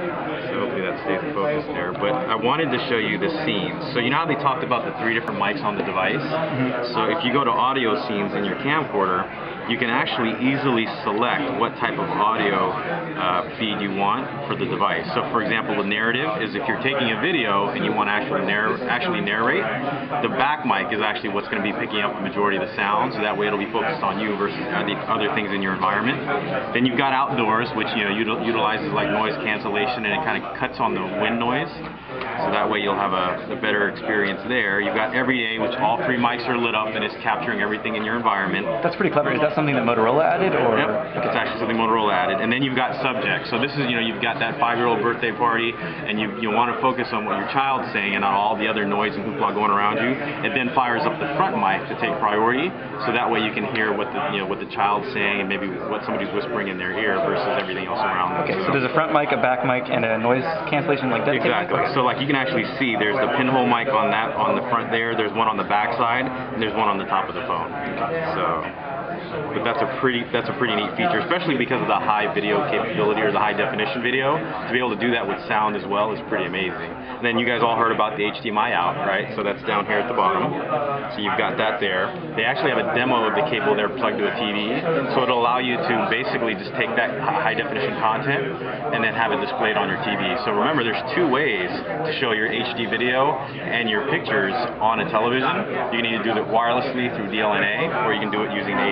So hopefully that stays focused there. But I wanted to show you the scenes. So you know how they talked about the three different mics on the device? Mm-hmm. So if you go to audio scenes in your camcorder, you can actually easily select what type of audio uh, feed you want for the device. So for example, the narrative is if you're taking a video and you want to actually, narr actually narrate, the back mic is actually what's going to be picking up the majority of the sound, so that way it'll be focused on you versus the other things in your environment. Then you've got outdoors, which you know util utilizes like noise cancellation and it kind of cuts on the wind noise. So that way you'll have a, a, better experience there. You've got Everyday, which all three mics are lit up and it's capturing everything in your environment. That's pretty clever. Is that something that Motorola added? or? Yep, it's actually something Motorola added. And then you've got Subject. So this is, you know, you've got that five-year-old birthday party and you, you want to focus on what your child's saying and not all the other noise and hoopla going around you. It then fires up the front mic to take priority. So that way you can hear what the, you know, what the child's saying and maybe what somebody's whispering in their ear versus everything else around them. Okay, so there's a front mic, a back mic, and a noise cancellation like that? Exactly. So like you can actually see there's the pinhole mic on that on the front there. There's one on the back side, and there's one on the top of the phone. So but that's a pretty that's a pretty neat feature, especially because of the high video capability or the high definition video. To be able to do that with sound as well is pretty amazing. And then you guys all heard about the HDMI out, right? So that's down here at the bottom. So you've got that there. They actually have a demo of the cable there plugged to a TV, so it'll allow you to basically just take that high definition content and then have it displayed on your TV. So remember, there's two ways to show your HD video and your pictures on a television. You can either do it wirelessly through DLNA, or you can do it using the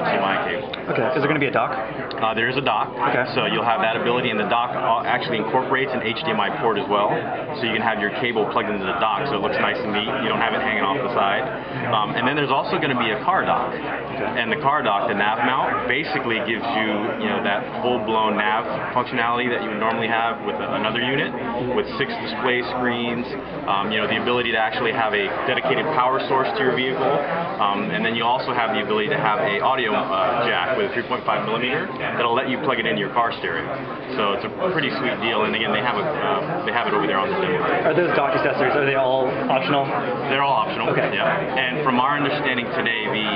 Cable. Okay. Is there going to be a dock? Uh, there is a dock. Okay. So you'll have that ability, and the dock actually incorporates an HDMI port as well. So you can have your cable plugged into the dock, so it looks nice and neat. You don't have it hanging off the side. Um, and then there's also going to be a car dock. And the car dock, the nav mount, basically gives you, you know, that full-blown nav functionality that you would normally have with another unit, with six display screens. Um, you know, the ability to actually have a dedicated power source to your vehicle, um, and then you also have the ability to have a audio uh, jack with a 3.5 millimeter that'll let you plug it into your car stereo. So it's a pretty sweet deal. And again, they have a uh, they have it over there on the demo. Are those dock accessories? Are they all optional? They're all optional. Okay. Yeah. And from our understanding today, the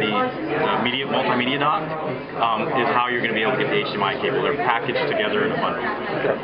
the uh, media multimedia dock um, is how you're going to be able to get the HDMI cable. They're packaged together in a bundle. Okay.